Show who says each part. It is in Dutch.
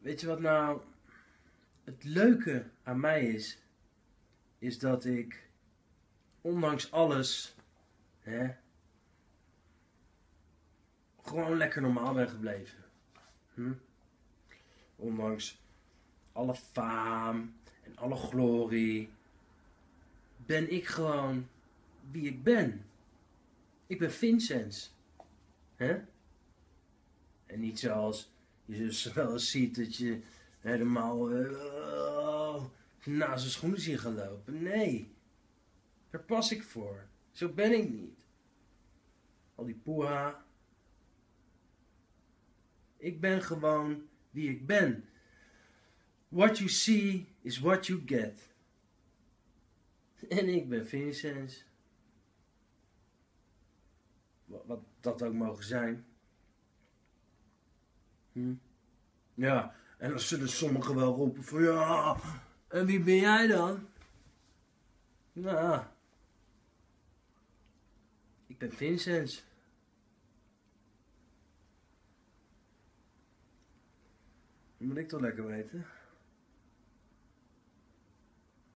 Speaker 1: Weet je wat nou het leuke aan mij is? Is dat ik, ondanks alles, hè, gewoon lekker normaal ben gebleven. Hm? Ondanks alle faam en alle glorie, ben ik gewoon wie ik ben. Ik ben Vincent. Hè? En niet zoals je dus wel eens dat je helemaal uh, naast zijn schoenen ziet gaan lopen. Nee, daar pas ik voor. Zo ben ik niet. Al die poeha. Ik ben gewoon wie ik ben. What you see is what you get. En ik ben Vincent. Wat, wat dat ook mogen zijn. Hm? Ja, en dan zullen sommigen wel roepen van ja, en wie ben jij dan? Nou, ik ben Vincent. Moet ik toch lekker weten.